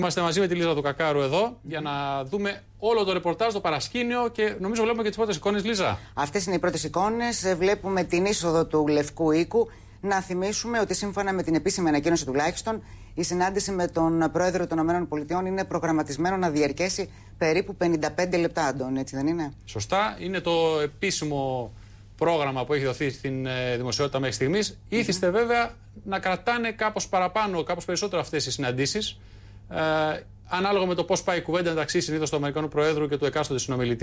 Είμαστε μαζί με τη Λίζα του Κακάρου εδώ για να δούμε όλο το ρεπορτάζ, το παρασκήνιο και νομίζω βλέπουμε και τις πρώτες εικόνες, Λίζα. Αυτές είναι οι πρώτες εικόνες. Βλέπουμε την είσοδο του Λευκού Οίκου. Να θυμίσουμε ότι σύμφωνα με την επίσημη ανακοίνωση τουλάχιστον, η συνάντηση με τον πρόεδρο των ΗΠΑ είναι προγραμματισμένο να διαρκέσει περίπου 55 λεπτά, Αντών, έτσι δεν είναι; Σωστά. Είναι το επίσημο πρόγραμμα που έχει δοθεί στην ε, δημοσιότητα μέχρι στιγμής. Mm -hmm. Ήθιστε βέβαια να κρατάνε κάπως παραπάνω, κάπως περισσότερο αυτές οι συναντήσεις. Ε, ανάλογα με το πώς πάει η κουβέντα μεταξύ συνήθως του Αμερικανού Προέδρου και του εκάστοτε συνομιλητή.